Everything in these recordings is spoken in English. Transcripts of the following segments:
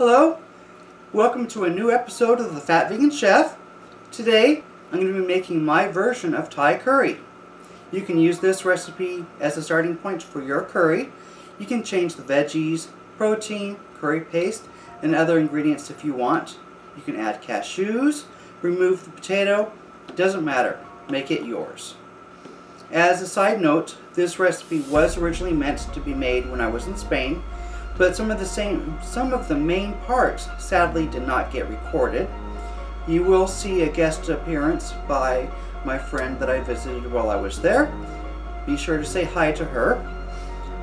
Hello, welcome to a new episode of The Fat Vegan Chef. Today, I'm going to be making my version of Thai curry. You can use this recipe as a starting point for your curry. You can change the veggies, protein, curry paste, and other ingredients if you want. You can add cashews, remove the potato, it doesn't matter, make it yours. As a side note, this recipe was originally meant to be made when I was in Spain, but some of the same some of the main parts sadly did not get recorded. You will see a guest appearance by my friend that I visited while I was there. Be sure to say hi to her.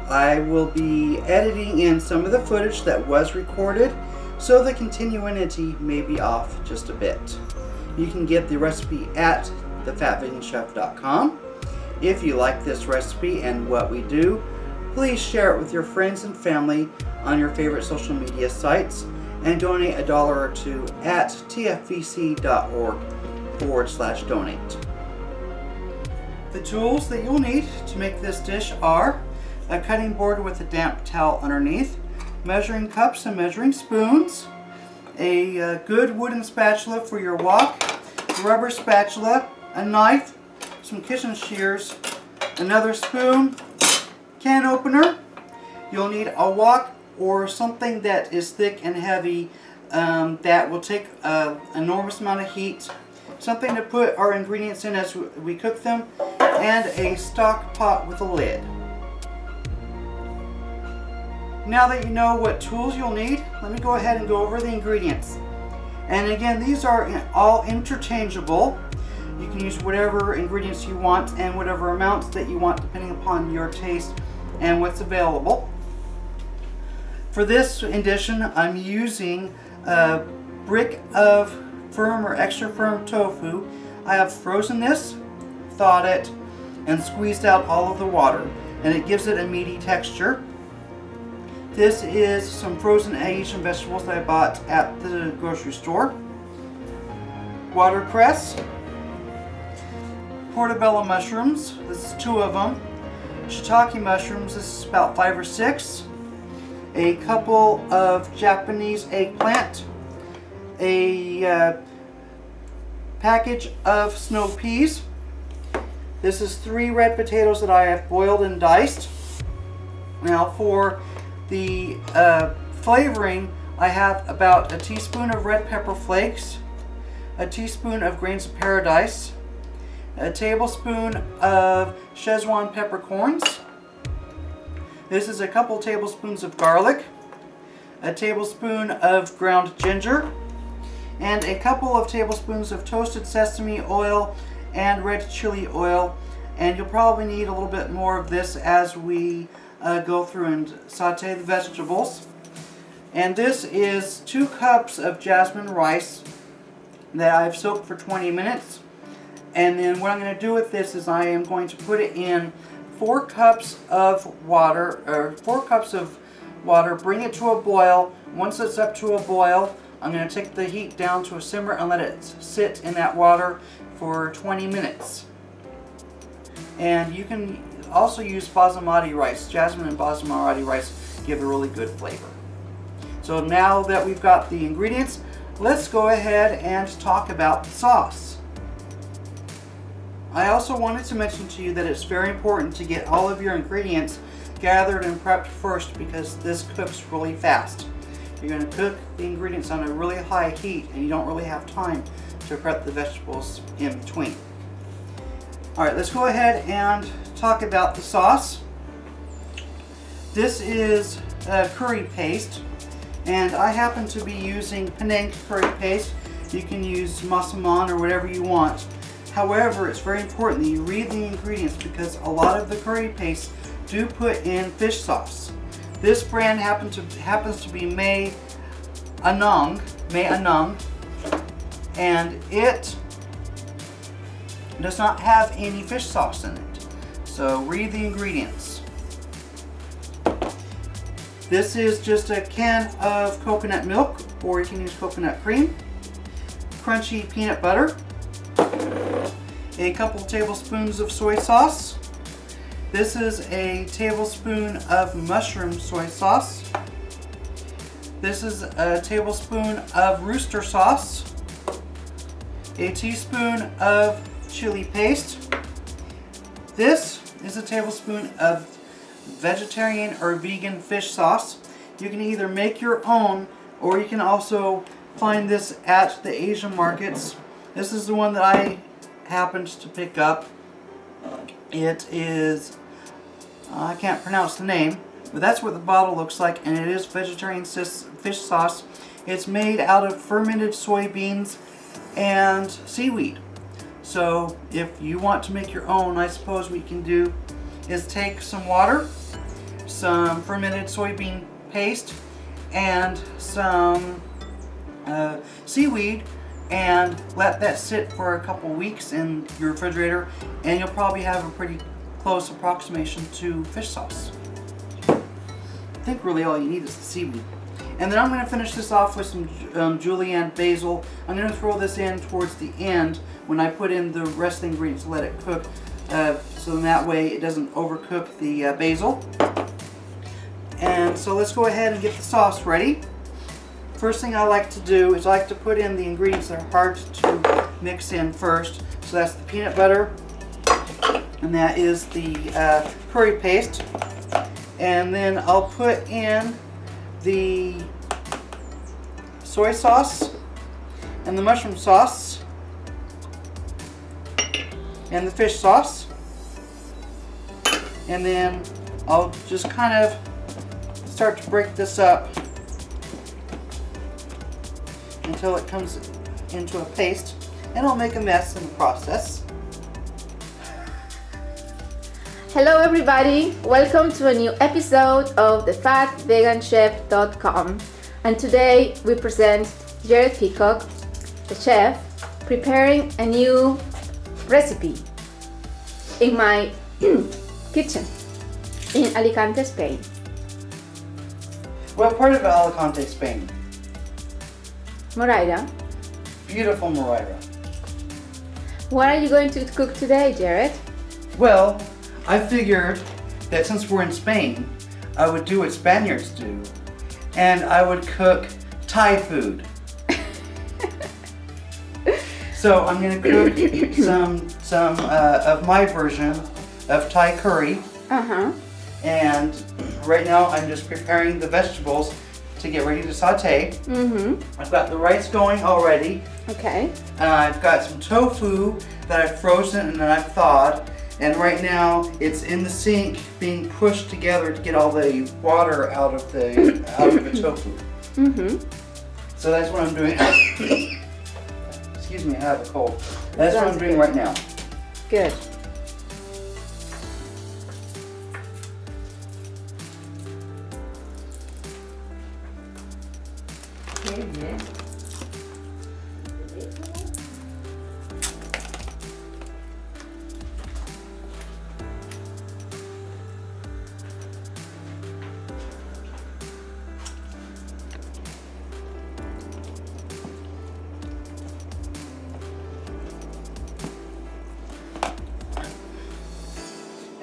I will be editing in some of the footage that was recorded, so the continuity may be off just a bit. You can get the recipe at thefatveganchef.com. If you like this recipe and what we do, please share it with your friends and family on your favorite social media sites and donate a dollar or two at tfvc.org forward slash donate. The tools that you'll need to make this dish are a cutting board with a damp towel underneath, measuring cups and measuring spoons, a uh, good wooden spatula for your wok, a rubber spatula, a knife, some kitchen shears, another spoon, can opener. You'll need a wok or something that is thick and heavy um, that will take an enormous amount of heat, something to put our ingredients in as we cook them, and a stock pot with a lid. Now that you know what tools you'll need, let me go ahead and go over the ingredients. And again, these are all interchangeable. You can use whatever ingredients you want and whatever amounts that you want depending upon your taste and what's available. For this edition, I'm using a brick of firm or extra firm tofu. I have frozen this, thawed it, and squeezed out all of the water, and it gives it a meaty texture. This is some frozen Asian vegetables that I bought at the grocery store. Watercress, portobello mushrooms, this is two of them. Shiitake mushrooms, this is about five or six a couple of Japanese eggplant, a uh, package of snow peas. This is three red potatoes that I have boiled and diced. Now for the uh, flavoring, I have about a teaspoon of red pepper flakes, a teaspoon of grains of paradise, a tablespoon of Szechuan peppercorns, this is a couple tablespoons of garlic, a tablespoon of ground ginger, and a couple of tablespoons of toasted sesame oil and red chili oil. And you'll probably need a little bit more of this as we uh, go through and saute the vegetables. And this is two cups of jasmine rice that I've soaked for 20 minutes. And then what I'm going to do with this is I am going to put it in four cups of water, or four cups of water, bring it to a boil. Once it's up to a boil, I'm going to take the heat down to a simmer and let it sit in that water for 20 minutes. And you can also use basmati rice. Jasmine and basmati rice give a really good flavor. So now that we've got the ingredients, let's go ahead and talk about the sauce. I also wanted to mention to you that it's very important to get all of your ingredients gathered and prepped first because this cooks really fast. You're going to cook the ingredients on a really high heat and you don't really have time to prep the vegetables in between. Alright, let's go ahead and talk about the sauce. This is a curry paste and I happen to be using Penang curry paste. You can use Massaman or whatever you want. However, it's very important that you read the ingredients because a lot of the curry paste do put in fish sauce. This brand happen to, happens to be May Anong, May Anong, and it does not have any fish sauce in it. So read the ingredients. This is just a can of coconut milk, or you can use coconut cream, crunchy peanut butter, a couple tablespoons of soy sauce. This is a tablespoon of mushroom soy sauce. This is a tablespoon of rooster sauce, a teaspoon of chili paste. This is a tablespoon of vegetarian or vegan fish sauce. You can either make your own or you can also find this at the Asian markets. This is the one that I happened to pick up. It is, I can't pronounce the name, but that's what the bottle looks like and it is vegetarian fish sauce. It's made out of fermented soybeans and seaweed. So if you want to make your own, I suppose we can do is take some water, some fermented soybean paste, and some uh, seaweed and let that sit for a couple weeks in your refrigerator and you'll probably have a pretty close approximation to fish sauce. I think really all you need is the seaweed. And then I'm going to finish this off with some um, julienne basil. I'm going to throw this in towards the end when I put in the rest of the ingredients to let it cook. Uh, so that way it doesn't overcook the uh, basil. And so let's go ahead and get the sauce ready. First thing I like to do is I like to put in the ingredients that are hard to mix in first. So that's the peanut butter, and that is the uh, curry paste. And then I'll put in the soy sauce and the mushroom sauce and the fish sauce. And then I'll just kind of start to break this up until it comes into a paste and I'll make a mess in the process. Hello everybody, welcome to a new episode of the fatveganchef.com and today we present Jared Peacock, the chef, preparing a new recipe in my kitchen in Alicante, Spain. What part of Alicante, Spain? Moraira. Beautiful Moraira. What are you going to cook today, Jared? Well, I figured that since we're in Spain, I would do what Spaniards do, and I would cook Thai food. so I'm gonna cook some some uh, of my version of Thai curry. Uh huh. And right now I'm just preparing the vegetables to get ready to saute. Mm-hmm. I've got the rice going already. Okay. Uh, I've got some tofu that I've frozen and I've thawed. And right now it's in the sink being pushed together to get all the water out of the out of the tofu. Mm-hmm. So that's what I'm doing. Excuse me, I have a cold. That's what I'm doing right now. Good.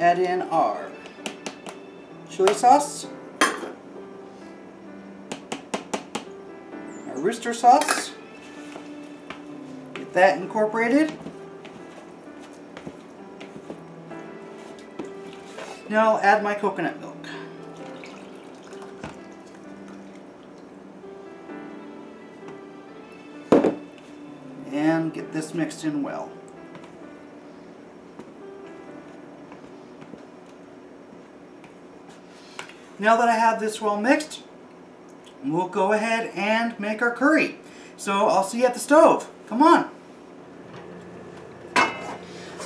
Add in our chili sauce, our rooster sauce, get that incorporated. Now I'll add my coconut milk. And get this mixed in well. Now that I have this well mixed, we'll go ahead and make our curry. So I'll see you at the stove. Come on.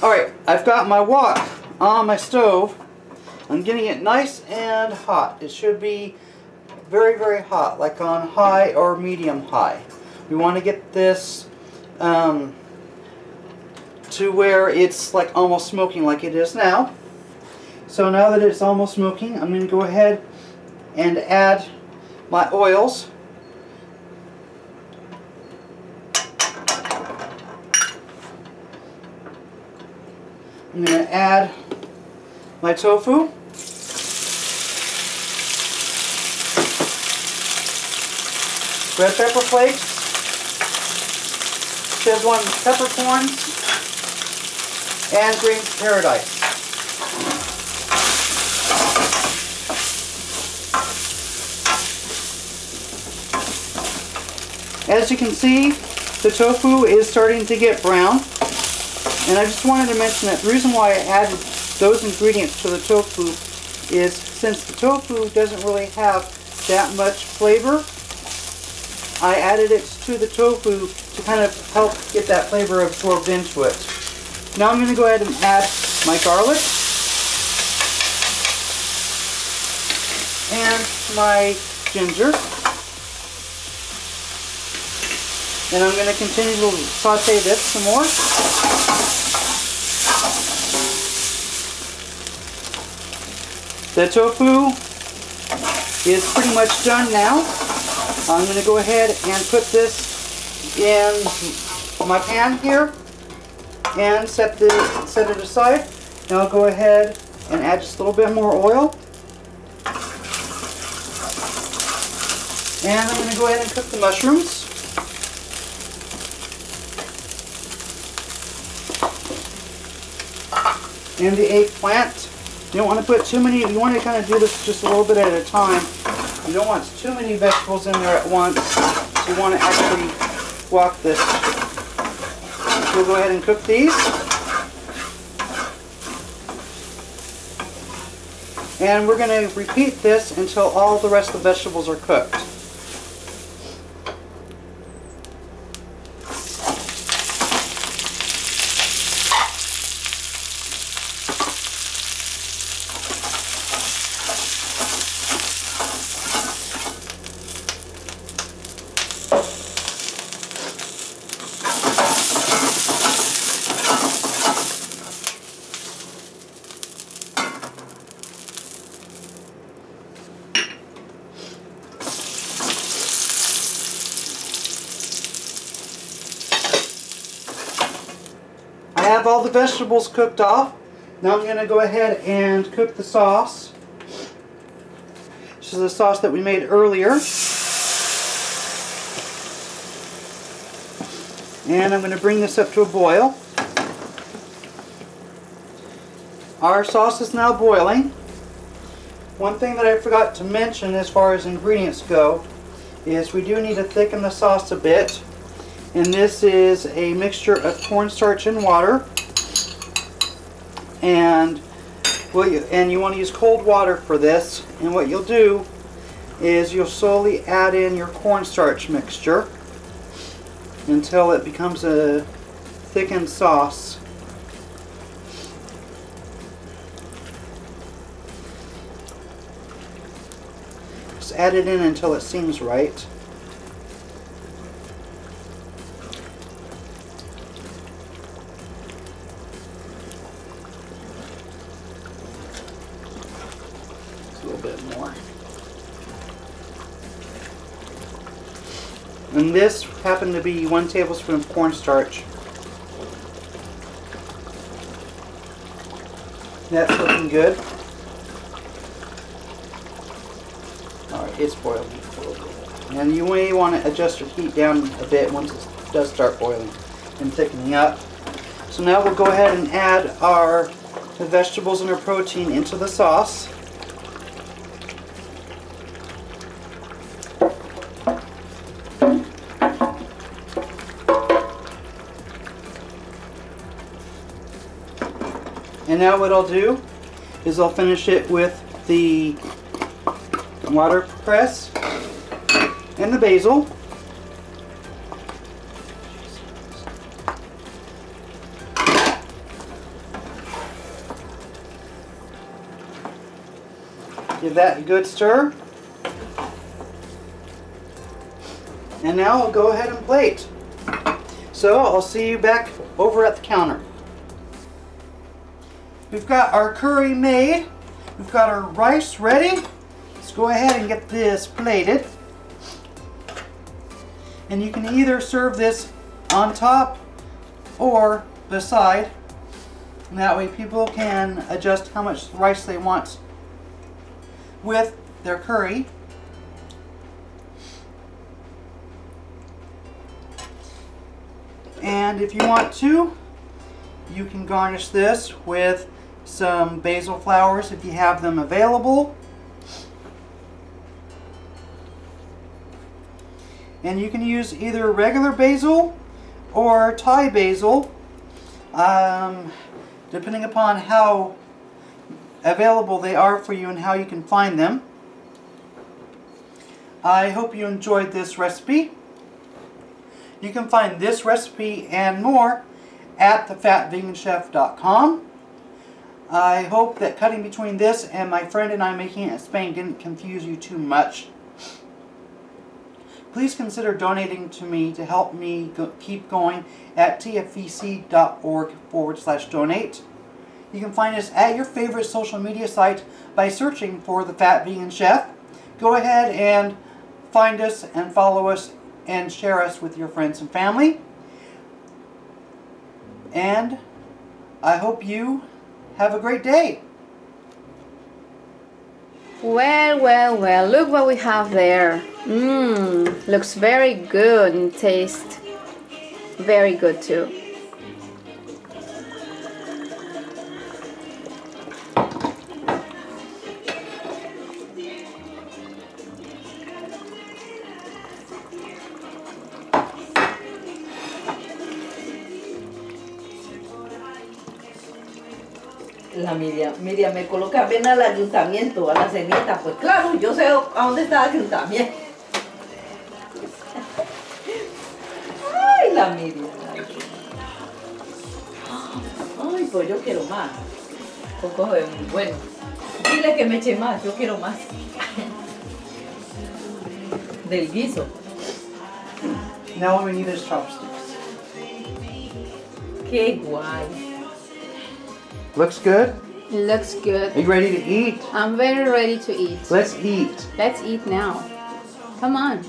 Alright, I've got my wok on my stove. I'm getting it nice and hot. It should be very, very hot, like on high or medium high. We want to get this um, to where it's like almost smoking like it is now. So now that it's almost smoking, I'm going to go ahead and add my oils. I'm going to add my tofu. red pepper flakes, Szechuan peppercorns, and green paradise. As you can see, the tofu is starting to get brown. And I just wanted to mention that the reason why I added those ingredients to the tofu is since the tofu doesn't really have that much flavor, I added it to the tofu to kind of help get that flavor absorbed into it. Now I'm going to go ahead and add my garlic and my ginger. And I'm going to continue to saute this some more. The tofu is pretty much done now. I'm going to go ahead and put this in my pan here and set, this, set it aside. Now I'll go ahead and add just a little bit more oil. And I'm going to go ahead and cook the mushrooms. And the eggplant. You don't want to put too many, you want to kind of do this just a little bit at a time. You don't want too many vegetables in there at once. So you want to actually wok this. We'll go ahead and cook these. And we're going to repeat this until all the rest of the vegetables are cooked. have all the vegetables cooked off. Now I'm going to go ahead and cook the sauce. This is the sauce that we made earlier. And I'm going to bring this up to a boil. Our sauce is now boiling. One thing that I forgot to mention as far as ingredients go is we do need to thicken the sauce a bit and this is a mixture of cornstarch and water and what you, and you want to use cold water for this and what you'll do is you'll slowly add in your cornstarch mixture until it becomes a thickened sauce. Just add it in until it seems right And this happened to be one tablespoon of cornstarch. That's looking good. Alright, it's boiling And you may want to adjust your heat down a bit once it does start boiling and thickening up. So now we'll go ahead and add our vegetables and our protein into the sauce. And now what I'll do is I'll finish it with the watercress and the basil. Give that a good stir. And now I'll go ahead and plate. So I'll see you back over at the counter. We've got our curry made. We've got our rice ready. Let's go ahead and get this plated. And you can either serve this on top or beside. And that way people can adjust how much rice they want with their curry. And if you want to, you can garnish this with some basil flowers if you have them available. And you can use either regular basil or Thai basil, um, depending upon how available they are for you and how you can find them. I hope you enjoyed this recipe. You can find this recipe and more at thefatveganchef.com. I hope that cutting between this and my friend and I making it in Spain didn't confuse you too much. Please consider donating to me to help me go keep going at tfvc.org forward slash donate. You can find us at your favorite social media site by searching for The Fat Vegan Chef. Go ahead and find us and follow us and share us with your friends and family. And I hope you have a great day. Well, well, well, look what we have there. Mmm, looks very good and tastes very good too. Miriam, Miriam me coloca, ven al ayuntamiento, a la cenita. Pues claro, yo sé a dónde está el ayuntamiento. Ay, la Miriam. Ay, pues yo quiero más. Poco de bueno. Dile que me eche más, yo quiero más. Del guiso. Now we need is chopsticks. Qué guay. Looks good? It looks good. Are you ready to eat? I'm very ready to eat. Let's eat. Let's eat now. Come on.